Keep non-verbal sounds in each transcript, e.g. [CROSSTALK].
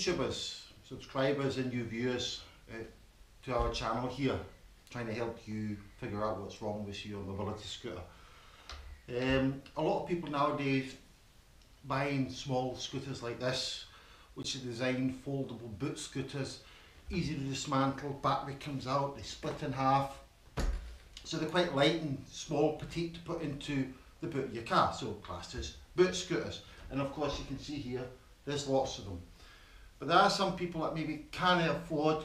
YouTubers, subscribers and new viewers uh, to our channel here, trying to help you figure out what's wrong with your mobility scooter. Um, a lot of people nowadays buying small scooters like this, which are designed foldable boot scooters, easy to dismantle, battery comes out, they split in half. So they're quite light and small, petite to put into the boot of your car, so classed as boot scooters. And of course you can see here, there's lots of them. But there are some people that maybe can't afford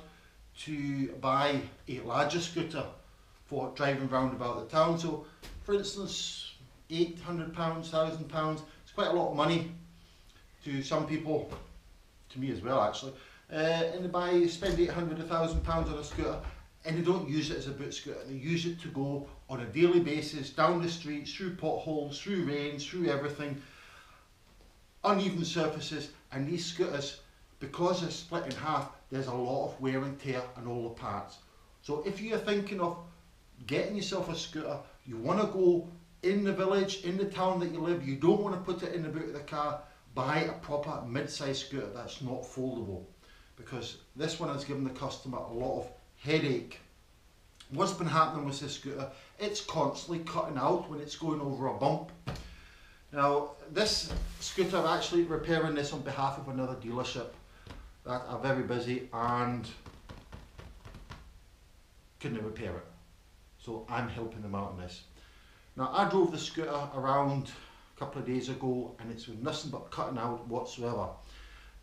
to buy a larger scooter for driving round about the town. So for instance, £800, £1,000, it's quite a lot of money to some people, to me as well actually. Uh, and they buy, spend 800 £1,000 on a scooter and they don't use it as a boot scooter. They use it to go on a daily basis, down the streets, through potholes, through rain, through everything, uneven surfaces, and these scooters, because they're split in half, there's a lot of wear and tear on all the parts. So if you're thinking of getting yourself a scooter, you want to go in the village, in the town that you live, you don't want to put it in the boot of the car, buy a proper mid-size scooter that's not foldable. Because this one has given the customer a lot of headache. What's been happening with this scooter? It's constantly cutting out when it's going over a bump. Now, this scooter, I'm actually repairing this on behalf of another dealership that are very busy and couldn't repair it. So I'm helping them out on this. Now, I drove the scooter around a couple of days ago and it's with nothing but cutting out whatsoever.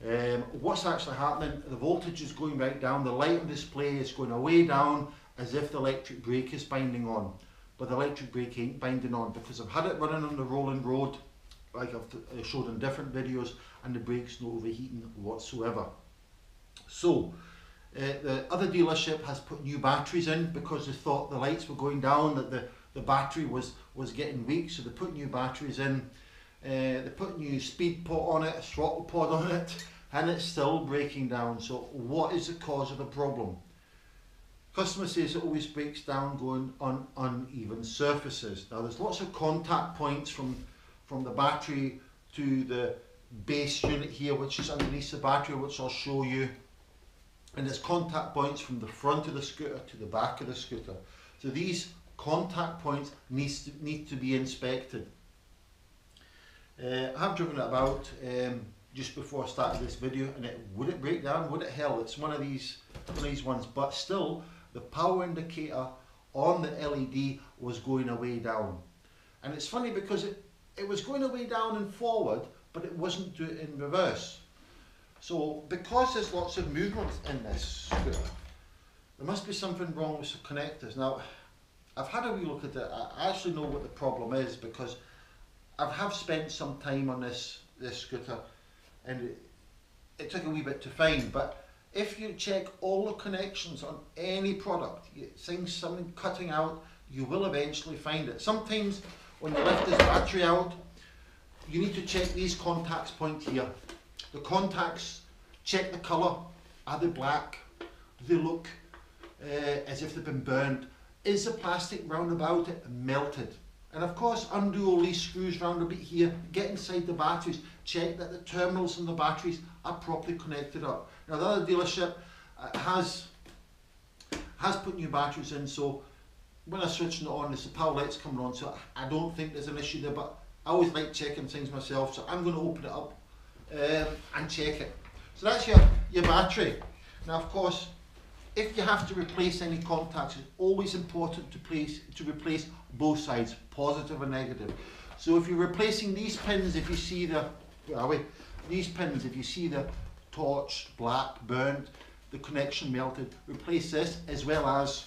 Um, what's actually happening, the voltage is going right down, the light on display is going away down as if the electric brake is binding on. But the electric brake ain't binding on because I've had it running on the rolling road like I've showed in different videos and the brake's not overheating whatsoever. So, uh, the other dealership has put new batteries in because they thought the lights were going down, that the, the battery was, was getting weak, so they put new batteries in. Uh, they put new speed pot on it, a throttle pod on it, and it's still breaking down. So what is the cause of the problem? Customer says it always breaks down going on uneven surfaces. Now there's lots of contact points from, from the battery to the base unit here, which is underneath the battery, which I'll show you. And it's contact points from the front of the scooter to the back of the scooter. So these contact points needs to, need to be inspected. Uh, I've driven it about um, just before I started this video and it would it break down, would it hell? It's one of these one of these ones, but still the power indicator on the LED was going away down. And it's funny because it, it was going away down and forward, but it wasn't doing it in reverse. So because there's lots of movement in this scooter, there must be something wrong with the connectors. Now, I've had a wee look at it. I actually know what the problem is because I have spent some time on this this scooter, and it, it took a wee bit to find. But if you check all the connections on any product, you something cutting out, you will eventually find it. Sometimes when you lift this battery out, you need to check these contacts point here. The contacts, check the colour. Are they black? Do they look uh, as if they've been burned? Is the plastic round about it melted? And of course, undo all these screws round a bit here, get inside the batteries, check that the terminals and the batteries are properly connected up. Now the other dealership uh, has has put new batteries in, so when I'm switching it on, there's the power lights coming on, so I don't think there's an issue there, but I always like checking things myself, so I'm going to open it up um, and check it. So that's your, your battery. Now of course, if you have to replace any contacts, it's always important to, place, to replace both sides, positive and negative. So if you're replacing these pins, if you see the, where are we? These pins, if you see the torched, black, burnt, the connection melted, replace this as well as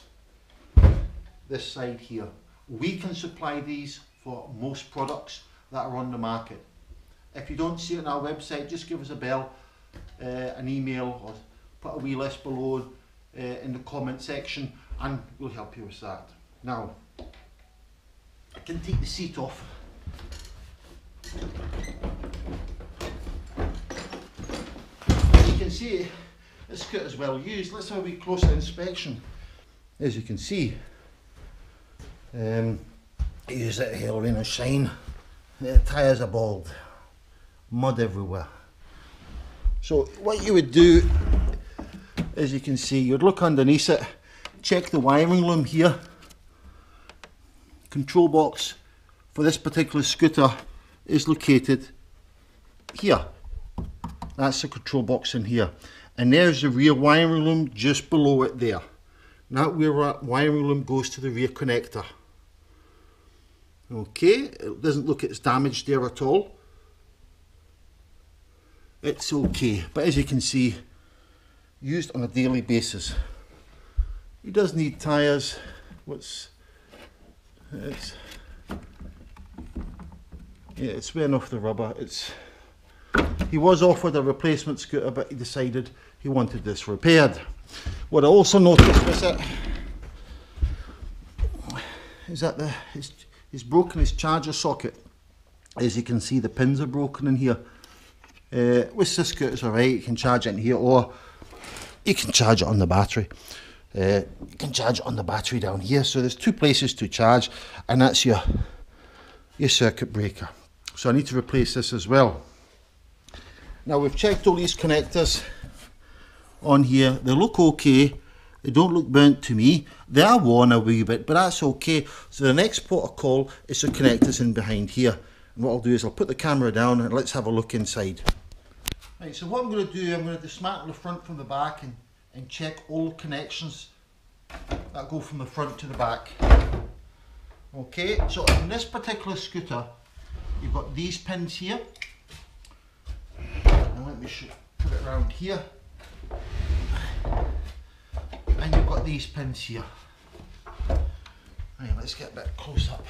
this side here. We can supply these for most products that are on the market. If you don't see it on our website, just give us a bell, uh, an email, or put a wee list below uh, in the comment section and we'll help you with that. Now, I can take the seat off. As you can see, this kit is well used. Let's have a wee closer inspection. As you can see, um, use it here rain or shine. The tyres are bald, mud everywhere. So what you would do, as you can see, you'd look underneath it, check the wiring loom here. Control box for this particular scooter is located here. That's the control box in here. And there's the rear wiring loom just below it there. That rear wiring loom goes to the rear connector. Okay, it doesn't look it's damaged there at all. It's okay, but as you can see, used on a daily basis. He does need tyres. What's it's yeah, it's wearing off the rubber. It's he was offered a replacement scooter, but he decided he wanted this repaired. What I also noticed was that is that the he's, he's broken his charger socket. As you can see, the pins are broken in here. Uh, with this scooter's alright, you can charge it in here, or you can charge it on the battery. Uh, you can charge it on the battery down here. So there's two places to charge, and that's your your circuit breaker. So I need to replace this as well. Now we've checked all these connectors on here. They look okay. They don't look burnt to me. They are worn a wee bit, but that's okay. So the next port of call is the connectors in behind here. And what I'll do is I'll put the camera down and let's have a look inside. Right, so what I'm going to do, I'm going to dismantle the front from the back and, and check all connections that go from the front to the back. Okay, so on this particular scooter, you've got these pins here. And let me show, put it around here and you've got these pins here. Right, let's get a bit close up.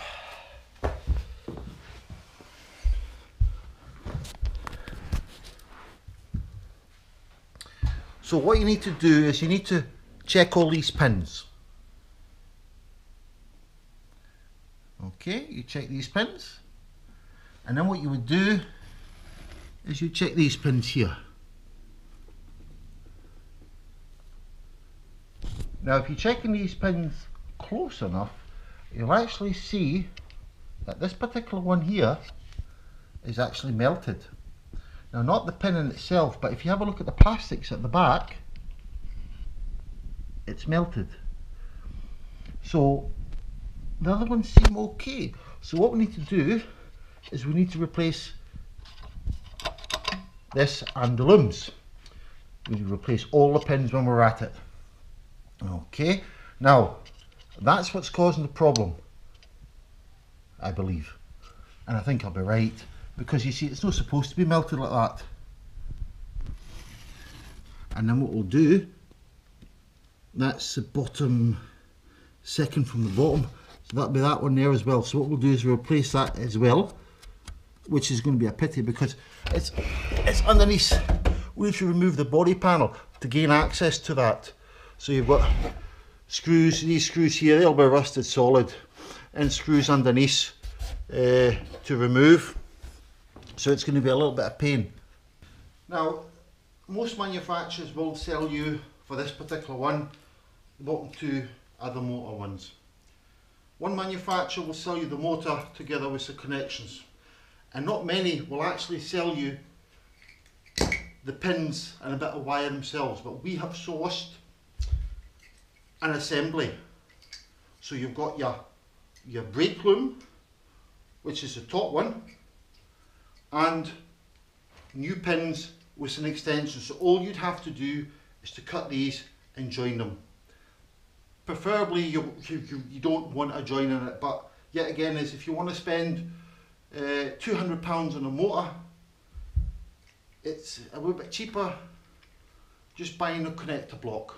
So what you need to do is you need to check all these pins. Okay, you check these pins. And then what you would do is you check these pins here. Now if you're checking these pins close enough, you'll actually see that this particular one here is actually melted. Now not the pin in itself, but if you have a look at the plastics at the back, it's melted. So the other ones seem okay. So what we need to do is we need to replace this and the looms. We need to replace all the pins when we're at it. Okay, now that's what's causing the problem, I believe. And I think I'll be right, because you see it's not supposed to be melted like that. And then what we'll do, that's the bottom, second from the bottom, so that'll be that one there as well. So what we'll do is we'll replace that as well, which is going to be a pity because it's, it's underneath. We need to remove the body panel to gain access to that. So you've got screws, these screws here, they'll be rusted solid, and screws underneath uh, to remove. So it's going to be a little bit of pain. Now, most manufacturers will sell you, for this particular one, the bottom two the motor ones. One manufacturer will sell you the motor together with the connections. And not many will actually sell you the pins and a bit of wire themselves, but we have sourced an assembly. So you've got your, your brake loom, which is the top one, and new pins with some extensions. So all you'd have to do is to cut these and join them. Preferably you, you, you don't want a join in it, but yet again is if you want to spend uh, £200 on a motor, it's a little bit cheaper just buying a connector block.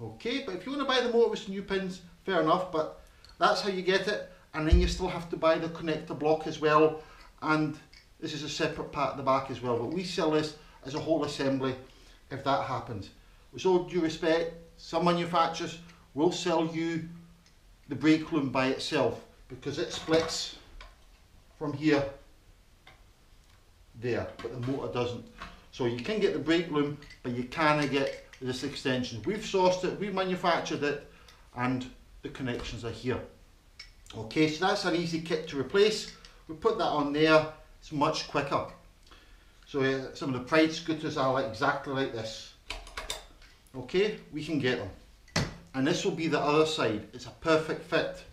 Okay, but if you want to buy the motor with some new pins, fair enough, but that's how you get it. And then you still have to buy the connector block as well. And this is a separate part at the back as well. But we sell this as a whole assembly if that happens. With all due respect, some manufacturers will sell you the brake loom by itself because it splits from here there, but the motor doesn't. So you can get the brake loom, but you cannot get this extension. We've sourced it, we've manufactured it, and the connections are here. Okay, so that's an easy kit to replace. We put that on there, it's much quicker. So uh, some of the Pride scooters are like exactly like this. Okay, we can get them. And this will be the other side. It's a perfect fit.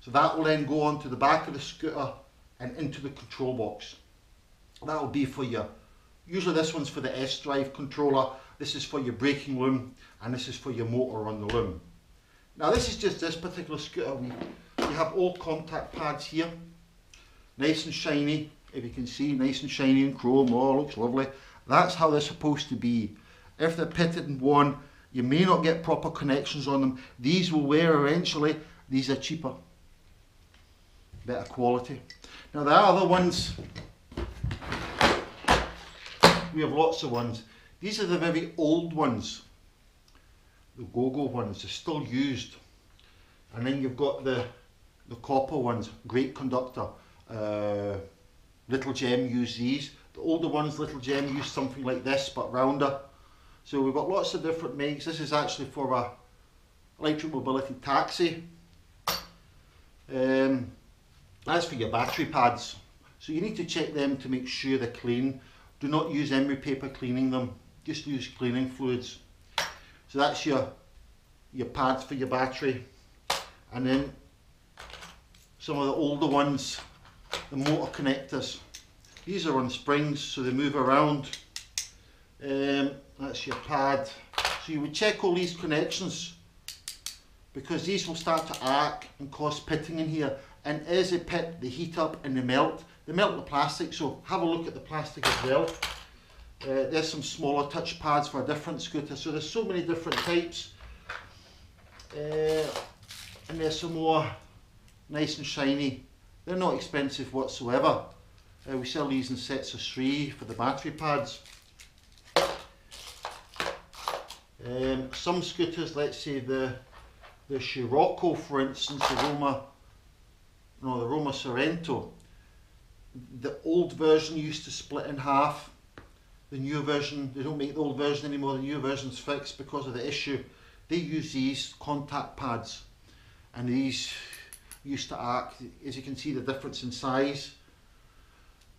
So that will then go onto the back of the scooter and into the control box. That will be for your, usually this one's for the S-Drive controller, this is for your braking loom, and this is for your motor on the loom. Now this is just this particular scooter. We, we have all contact pads here, nice and shiny, if you can see, nice and shiny and chrome, oh looks lovely. That's how they're supposed to be. If they're pitted and worn, you may not get proper connections on them. These will wear eventually, these are cheaper, better quality. Now the other ones, we have lots of ones. These are the very old ones, the go-go ones, they're still used. And then you've got the, the copper ones, great conductor. Uh, Little Gem use these. The older ones, Little Gem use something like this, but rounder. So we've got lots of different makes. This is actually for a electric mobility taxi. Um, that's for your battery pads. So you need to check them to make sure they're clean. Do not use emery paper cleaning them. Just use cleaning fluids. So that's your your pads for your battery. And then some of the older ones, the motor connectors. These are on springs so they move around. Um, that's your pad. So you would check all these connections because these will start to arc and cause pitting in here and as they pit they heat up and they melt. They melt the plastic so have a look at the plastic as well. Uh, there's some smaller touch pads for a different scooter so there's so many different types. Uh, and there's some more nice and shiny. They're not expensive whatsoever. Uh, we sell these in sets of three for the battery pads. Um, some scooters, let's say the the Scirocco for instance, the Roma, no the Roma Sorrento, the old version used to split in half. The new version, they don't make the old version anymore, the new version's fixed because of the issue. They use these contact pads and these used to act, as you can see the difference in size,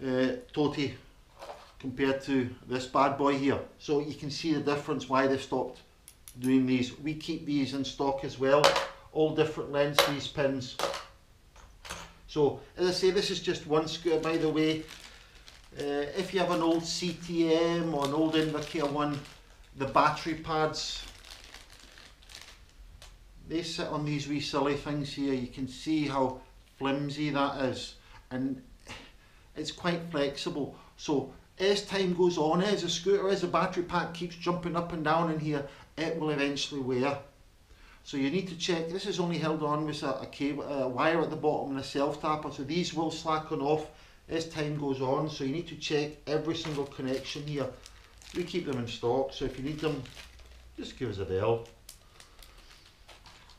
uh, Toti compared to this bad boy here. So you can see the difference why they've stopped doing these. We keep these in stock as well, all different lengths, these pins. So as I say, this is just one screw by the way. Uh, if you have an old CTM or an old Invacare one, the battery pads, they sit on these wee silly things here. You can see how flimsy that is and it's quite flexible. So as time goes on, as a scooter, as the battery pack keeps jumping up and down in here, it will eventually wear. So you need to check, this is only held on with a, a, cable, a wire at the bottom and a self-tapper, so these will slacken off as time goes on, so you need to check every single connection here. We keep them in stock, so if you need them, just give us a bell.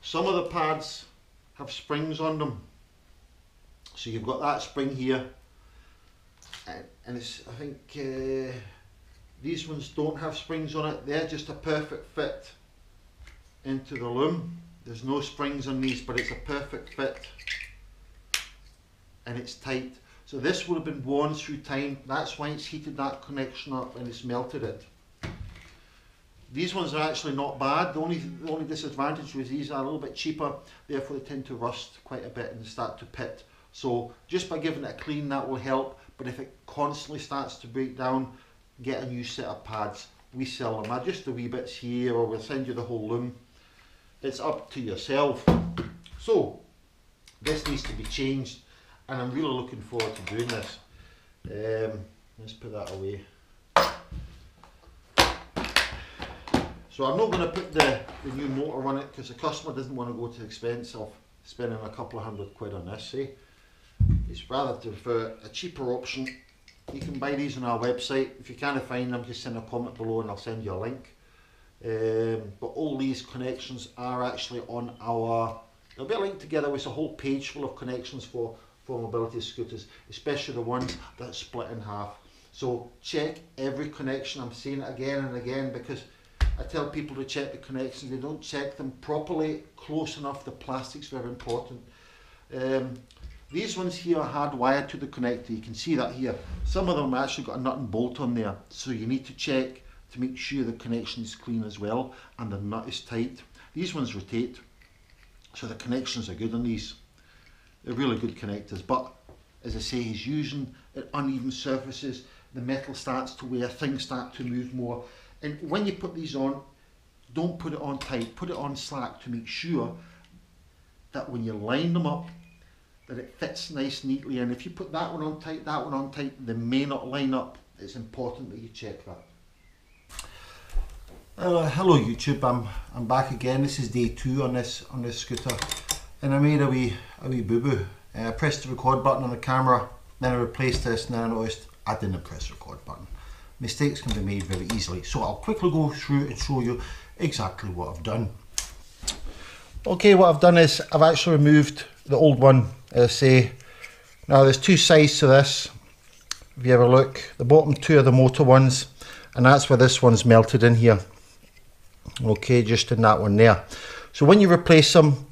Some of the pads have springs on them. So you've got that spring here, and, it's, I think uh, these ones don't have springs on it, they're just a perfect fit into the loom. There's no springs on these, but it's a perfect fit and it's tight. So this would have been worn through time, that's why it's heated that connection up and it's melted it. These ones are actually not bad, the only, the only disadvantage was these are a little bit cheaper, therefore they tend to rust quite a bit and start to pit. So just by giving it a clean that will help, but if it constantly starts to break down, get a new set of pads. We sell them, just the wee bits here or we'll send you the whole loom. It's up to yourself. So, this needs to be changed and I'm really looking forward to doing this. Um, let's put that away. So I'm not going to put the, the new motor on it because the customer doesn't want to go to the expense of spending a couple of hundred quid on this. Eh? It's rather to, a cheaper option. You can buy these on our website. If you can't find them, just send a comment below and I'll send you a link. Um, but all these connections are actually on our, there'll be a link together with a whole page full of connections for, for mobility scooters, especially the ones that split in half. So check every connection, I'm saying it again and again because I tell people to check the connections, they don't check them properly, close enough, the plastic's very important. Um, These ones here are hardwired to the connector. You can see that here. Some of them actually got a nut and bolt on there. So you need to check to make sure the connection is clean as well and the nut is tight. These ones rotate. So the connections are good on these. They're really good connectors. But as I say, he's using uneven surfaces. The metal starts to wear, things start to move more. And when you put these on, don't put it on tight, put it on slack to make sure that when you line them up, that it fits nice neatly. And if you put that one on tight, that one on tight, they may not line up. It's important that you check that. Uh, hello YouTube, I'm I'm back again. This is day two on this on this scooter, and I made a wee a wee boo boo. Uh, I pressed the record button on the camera, then I replaced this, and then I noticed I didn't press the record button. Mistakes can be made very easily, so I'll quickly go through and show you exactly what I've done. Okay, what I've done is I've actually removed the old one, as I say. Now there's two sides to this. If you have a look, the bottom two are the motor ones, and that's where this one's melted in here. Okay, just in that one there. So when you replace them,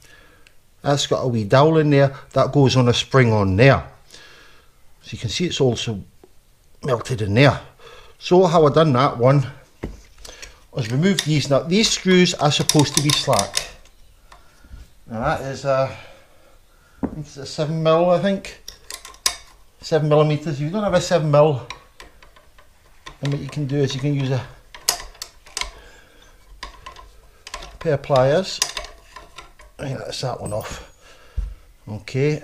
that's got a wee dowel in there, that goes on a spring on there. So you can see it's also melted in there. So how I done that one was remove these. Now these screws are supposed to be slack. Now that is a, it's a 7 mil I think. 7 millimeters. If you don't have a 7 mil, then what you can do is you can use a pair of pliers. I think that's that one off. Okay,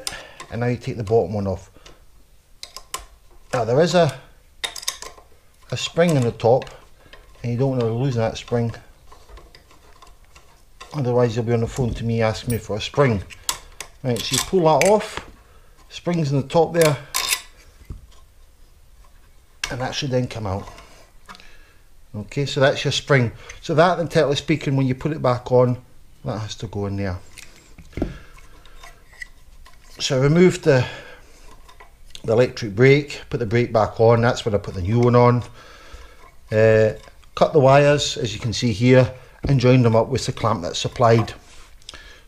and now you take the bottom one off. Now there is a a spring in the top and you don't want to lose that spring. Otherwise you'll be on the phone to me asking me for a spring. Right so you pull that off. Springs in the top there. And that should then come out. Okay so that's your spring. So that then technically speaking when you put it back on that has to go in there. So remove the the electric brake, put the brake back on, that's when I put the new one on. Uh, cut the wires, as you can see here, and joined them up with the clamp that's supplied.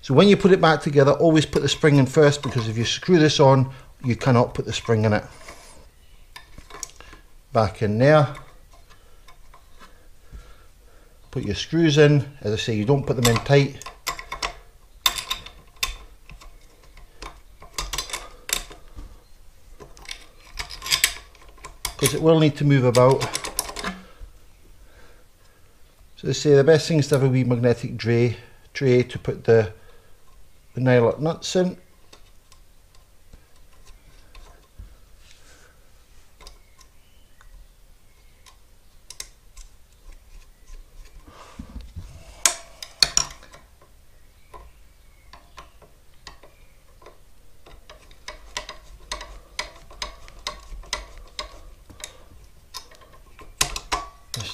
So when you put it back together, always put the spring in first, because if you screw this on, you cannot put the spring in it. Back in there. Put your screws in, as I say, you don't put them in tight. Because it will need to move about. So they say the best thing is to have a wee magnetic tray, tray to put the, the nylock nuts in.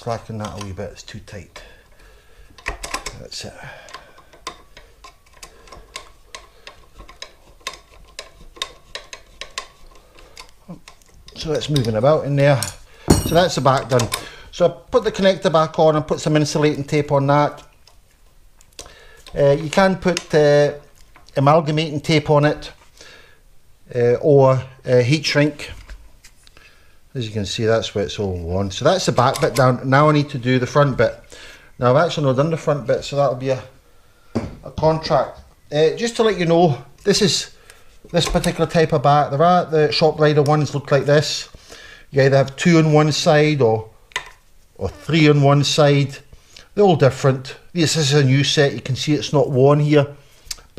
slacken that a wee bit, it's too tight. That's it. So it's moving about in there. So that's the back done. So I put the connector back on and put some insulating tape on that. Uh, you can put uh, amalgamating tape on it uh, or heat shrink as you can see that's where it's all worn. so that's the back bit down. Now I need to do the front bit. Now I've actually not done the front bit so that'll be a, a contract. Uh, just to let you know this is this particular type of back there are the Shoprider ones look like this. You either have two on one side or or three on one side. They're all different. This is a new set. You can see it's not worn here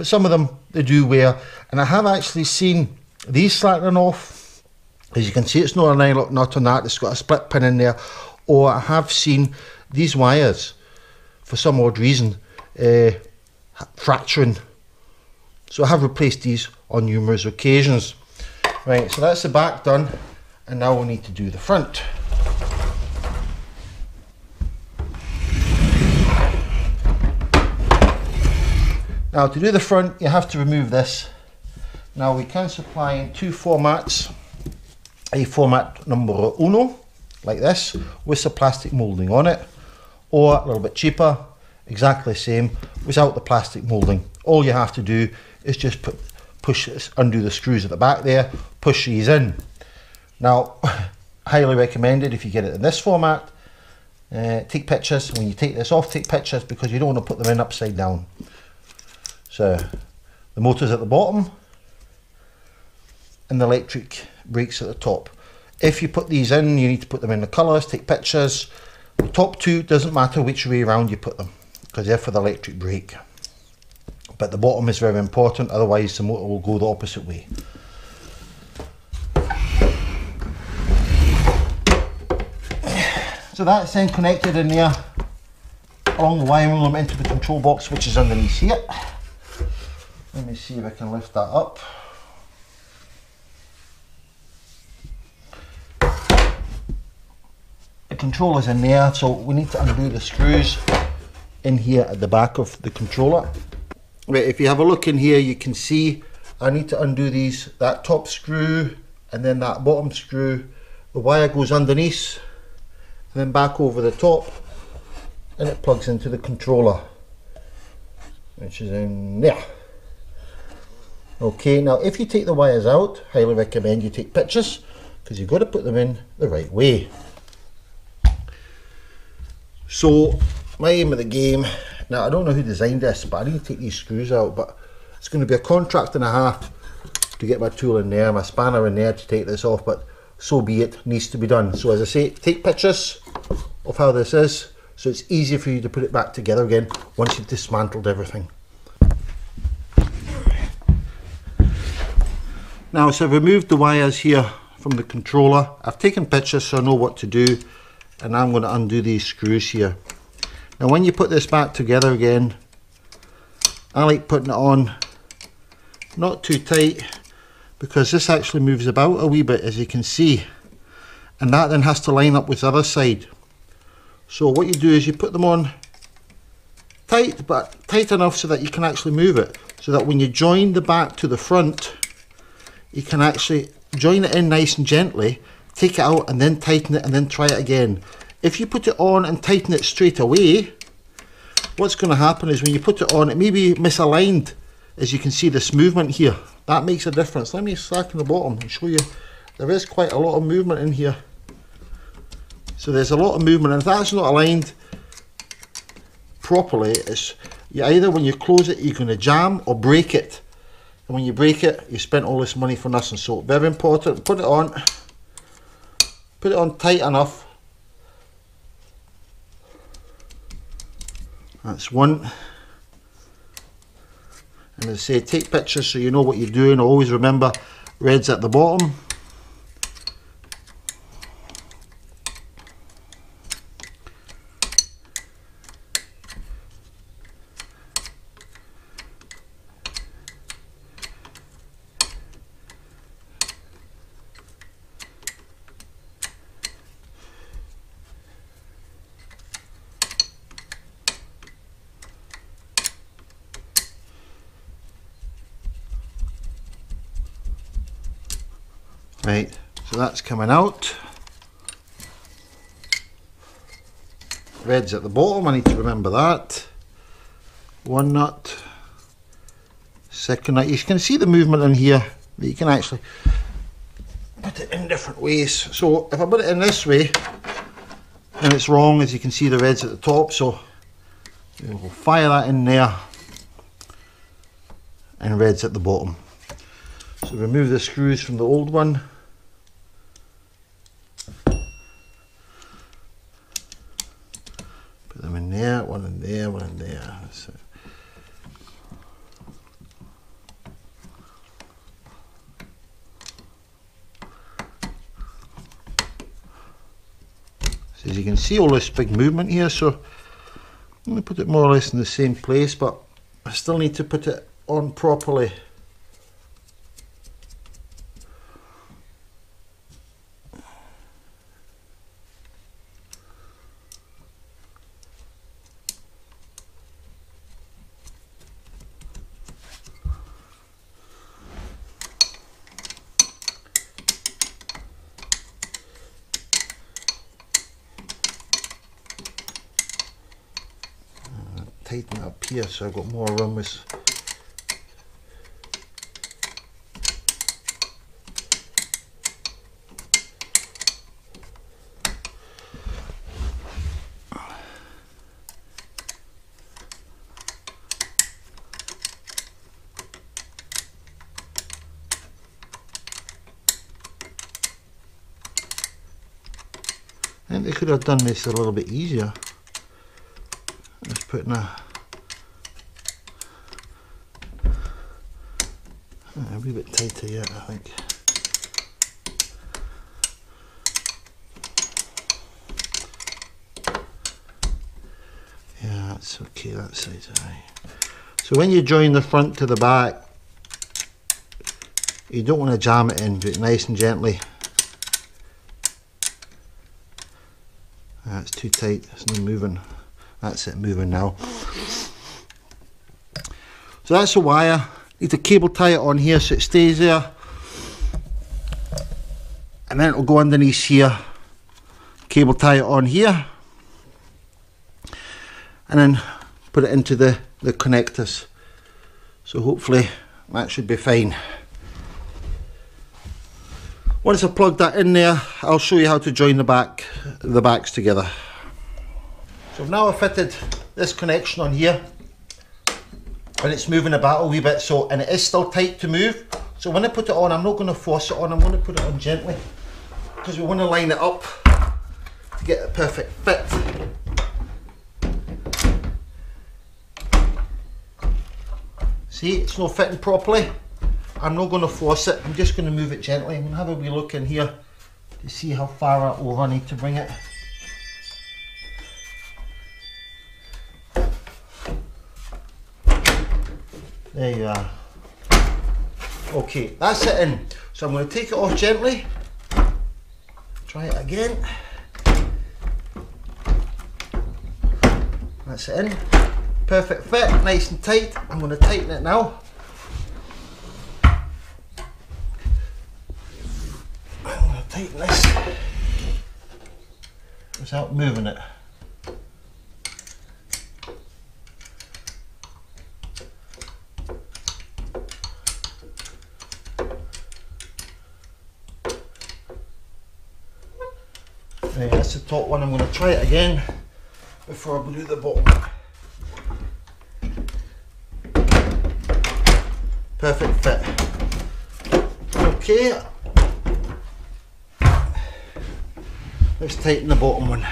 but some of them they do wear. And I have actually seen these slackening off as you can see, it's not a nylock nut on that, it's got a split pin in there. Or I have seen these wires, for some odd reason, uh, fracturing. So I have replaced these on numerous occasions. Right, so that's the back done, and now we need to do the front. Now to do the front, you have to remove this. Now we can supply in two formats a format number uno, like this, with the plastic moulding on it, or a little bit cheaper, exactly the same, without the plastic moulding. All you have to do is just put, push this, undo the screws at the back there, push these in. Now, [LAUGHS] highly recommended if you get it in this format, uh, take pictures. When you take this off, take pictures because you don't want to put them in upside down. So, the motor's at the bottom and the electric brakes at the top. If you put these in, you need to put them in the colours, take pictures. The top two, doesn't matter which way around you put them because they're for the electric brake. But the bottom is very important, otherwise the motor will go the opposite way. So that's then connected in there along the wiring loom into the control box which is underneath here. Let me see if I can lift that up. Controller's in there so we need to undo the screws in here at the back of the controller. Right, if you have a look in here you can see I need to undo these, that top screw and then that bottom screw. The wire goes underneath and then back over the top and it plugs into the controller which is in there. Okay, now if you take the wires out, highly recommend you take pictures because you've got to put them in the right way. So my aim of the game, now I don't know who designed this, but I need to take these screws out, but it's going to be a contract and a half to get my tool in there, my spanner in there to take this off, but so be it, needs to be done. So as I say, take pictures of how this is, so it's easier for you to put it back together again once you've dismantled everything. Now, so I've removed the wires here from the controller. I've taken pictures so I know what to do, and I'm going to undo these screws here. Now when you put this back together again, I like putting it on not too tight because this actually moves about a wee bit as you can see and that then has to line up with the other side. So what you do is you put them on tight but tight enough so that you can actually move it so that when you join the back to the front you can actually join it in nice and gently take it out and then tighten it and then try it again if you put it on and tighten it straight away, what's going to happen is when you put it on, it may be misaligned. As you can see this movement here, that makes a difference. Let me slacken the bottom and show you. There is quite a lot of movement in here. So there's a lot of movement and if that's not aligned properly, it's you either when you close it you're going to jam or break it. And when you break it, you spent all this money for nothing. So very important, put it on, put it on tight enough That's one. And I say, take pictures so you know what you're doing. Always remember, red's at the bottom. Right, so that's coming out. Red's at the bottom, I need to remember that. One nut, second nut. You can see the movement in here that you can actually put it in different ways. So if I put it in this way, and it's wrong, as you can see the red's at the top, so we'll fire that in there, and red's at the bottom. So remove the screws from the old one. Put them in there, one in there, one in there. So. as you can see all this big movement here, so I'm going to put it more or less in the same place, but I still need to put it on properly. so I've got more runway I think they could have done this a little bit easier. Just putting a a wee bit tighter yet, I think. Yeah, that's okay, that side's alright. So when you join the front to the back, you don't want to jam it in, do it nice and gently. That's too tight, it's not moving. That's it, moving now. So that's the wire. Need to cable tie it on here so it stays there. And then it'll go underneath here. Cable tie it on here. And then put it into the, the connectors. So hopefully that should be fine. Once I've plugged that in there, I'll show you how to join the back, the backs together. So now I've fitted this connection on here, and it's moving about a wee bit, so, and it is still tight to move. So when I put it on, I'm not going to force it on, I'm going to put it on gently, because we want to line it up to get the perfect fit. See, it's not fitting properly. I'm not going to force it, I'm just going to move it gently. I'm going to have a wee look in here to see how far over I need to bring it. There you are. Okay, that's it in. So I'm going to take it off gently. Try it again. That's it in. Perfect fit, nice and tight. I'm going to tighten it now. I'm going to tighten this without moving it. Right, that's the top one. I'm going to try it again before I do the bottom. Perfect fit. Okay, Let's tighten the bottom one.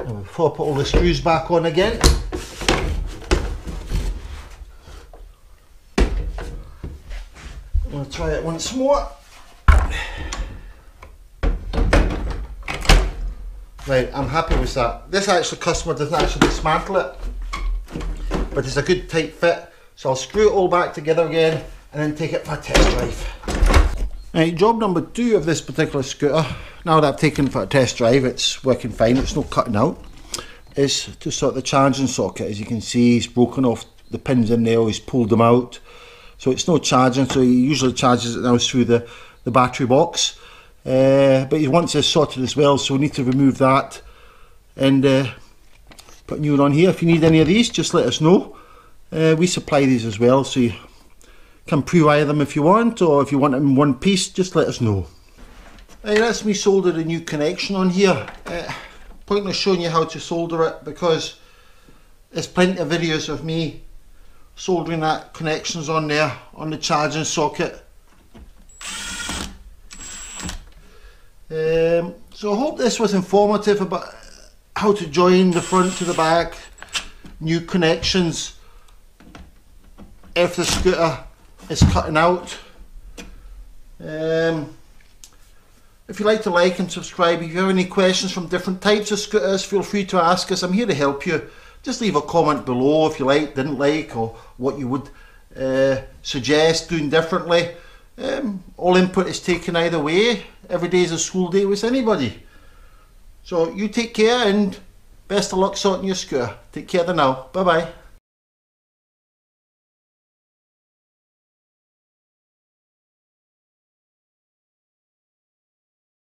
And before I put all the screws back on again, going to try it once more. Right, I'm happy with that. This actually customer doesn't actually dismantle it but it's a good tight fit. So I'll screw it all back together again and then take it for a test drive. Right, job number two of this particular scooter, now that I've taken for a test drive, it's working fine, it's not cutting out, is to sort the charging socket. As you can see, he's broken off the pins in there, he's pulled them out. So it's no charging, so he usually charges it now through the, the battery box. Uh, but he wants this sorted as well, so we need to remove that and uh, put new one on here. If you need any of these, just let us know. Uh, we supply these as well, so you can pre-wire them if you want, or if you want them in one piece, just let us know. Hey, that's me soldered a new connection on here. Uh, pointless showing you how to solder it because there's plenty of videos of me soldering that connections on there on the charging socket. Um, so I hope this was informative about how to join the front to the back, new connections if the scooter is cutting out. Um, if you'd like to like and subscribe, if you have any questions from different types of scooters, feel free to ask us. I'm here to help you. Just leave a comment below if you like, didn't like, or what you would uh, suggest doing differently. Um, all input is taken either way. Every day is a school day with anybody. So you take care and best of luck sorting your scooter. Take care of now. Bye bye.